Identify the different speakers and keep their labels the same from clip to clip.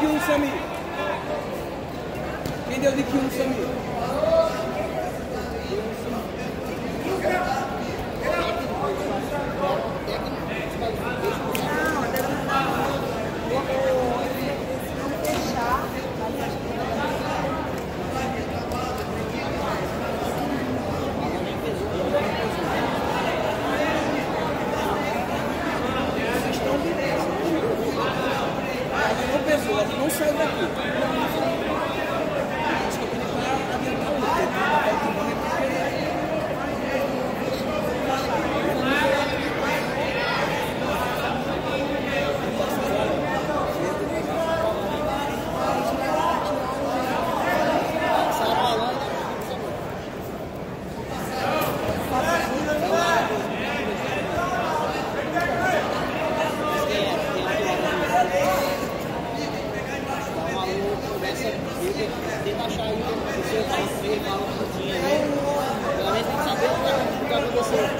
Speaker 1: que um, Samir? Quem deu de que um, Samir?
Speaker 2: tenta achar aí o seu parceiro, a um pouquinho, né? Pelo menos tem que saber o que. Tá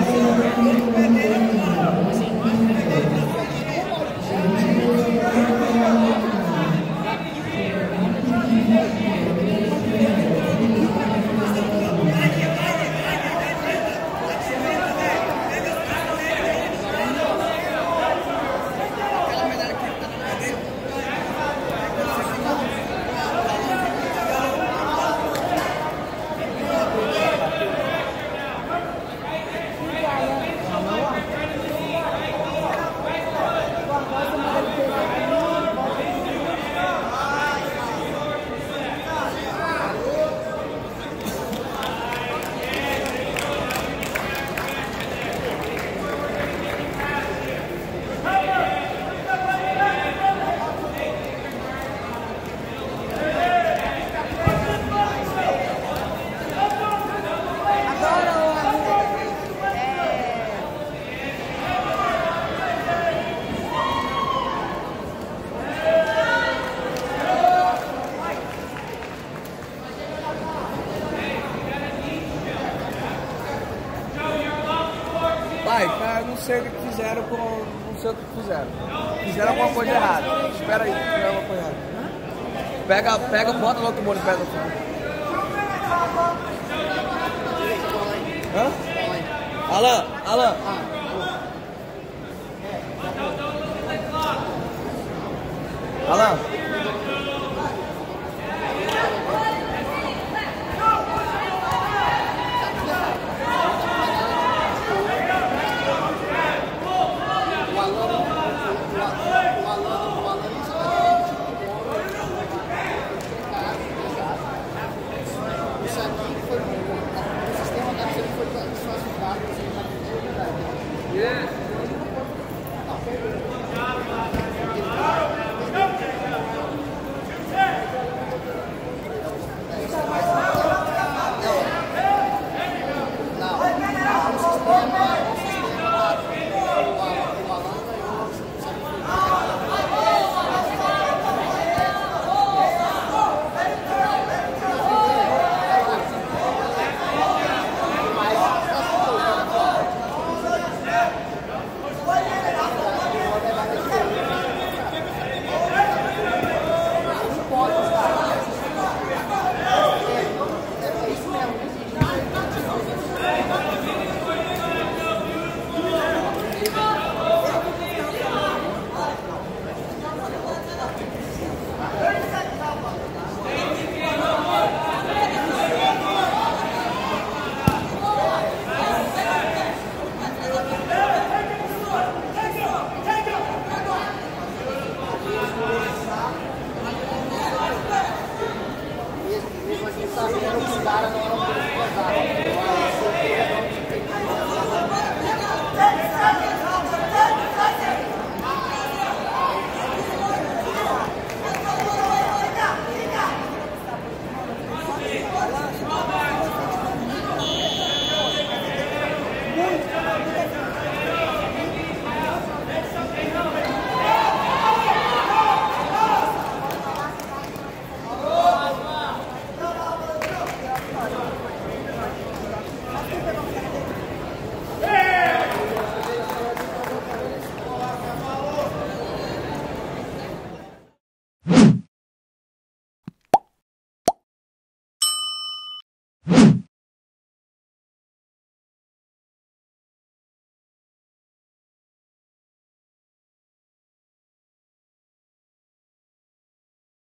Speaker 1: Thank you. Fizeram com. Não sei o que fizeram. Fizeram alguma coisa errada. Espera aí, fizeram alguma coisa errada. Pega, pega, bota logo o molho perto do. Hã? Alan, Alan. Alan.